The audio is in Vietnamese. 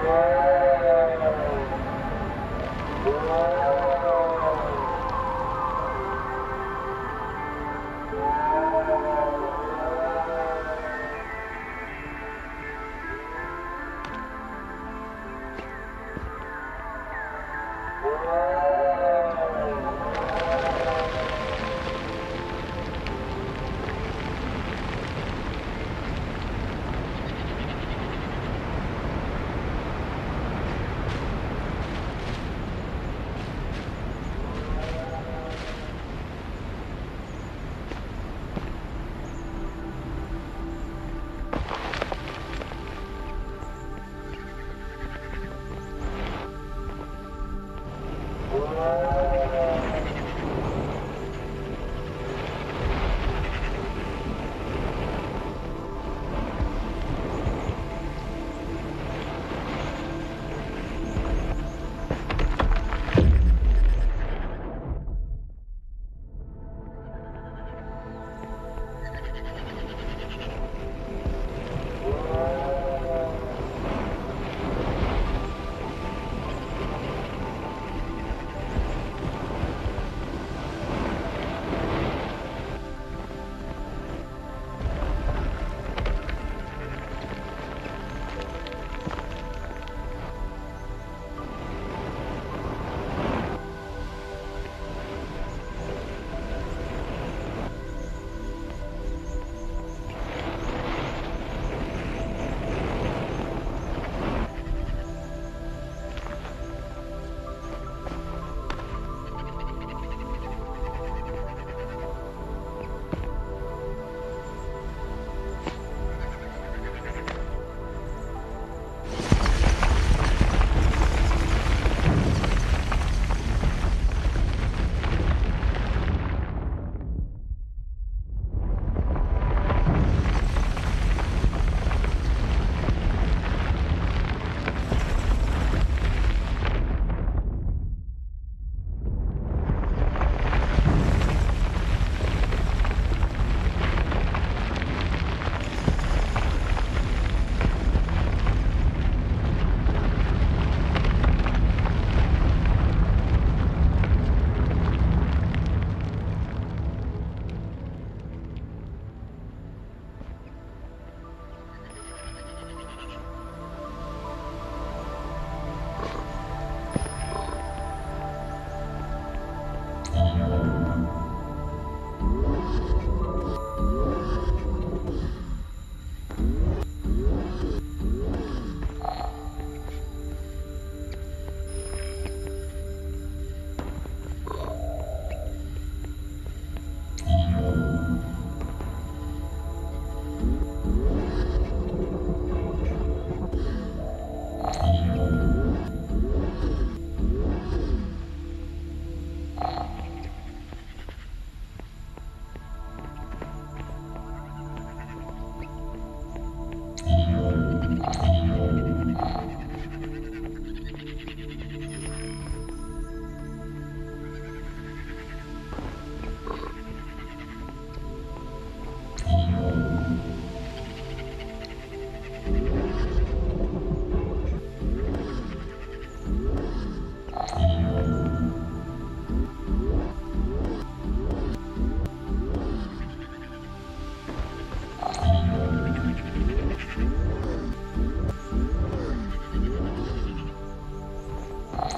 Thank you. あっ。